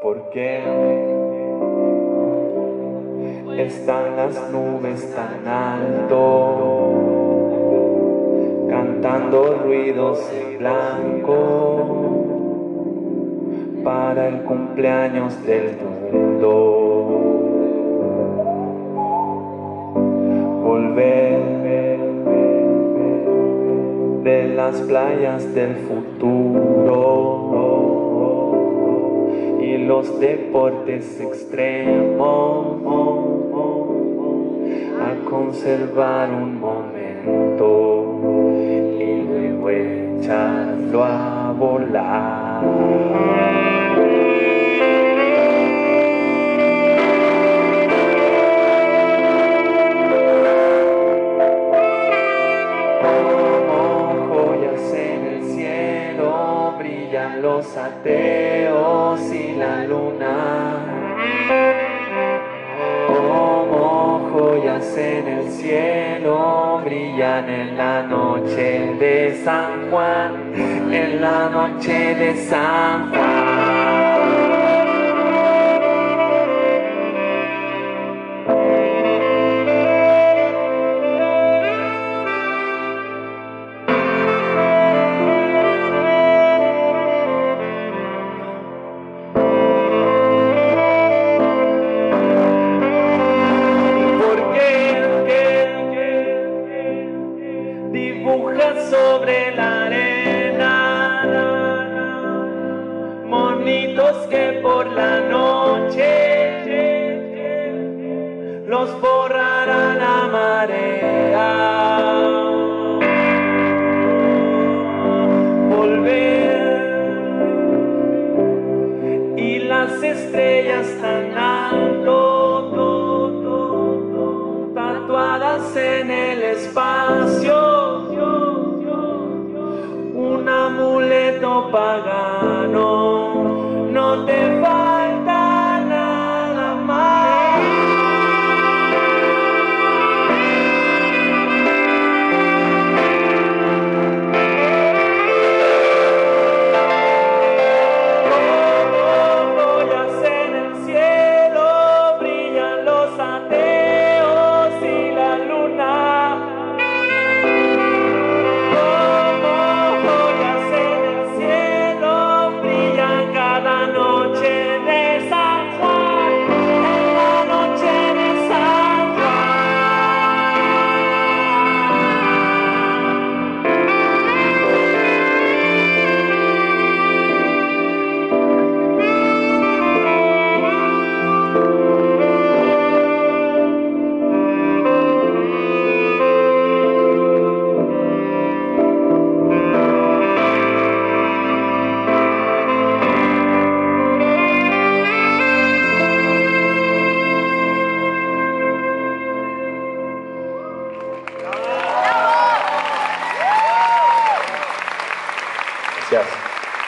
¿Por qué? Están las nubes tan alto, cantando ruidos en blanco para el cumpleaños del mundo. Volver de las playas del futuro los deportes extremos conservar un momento y luego echarlo a volar. los ateos y la luna. En el cielo brillan en la noche de San Juan, en la noche de San Juan. Sobre la arena, monitos que por la noche los borrará la marea. Volver y las estrellas tan alto, tatuadas en el espacio. no pagar.